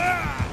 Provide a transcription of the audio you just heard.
Ah!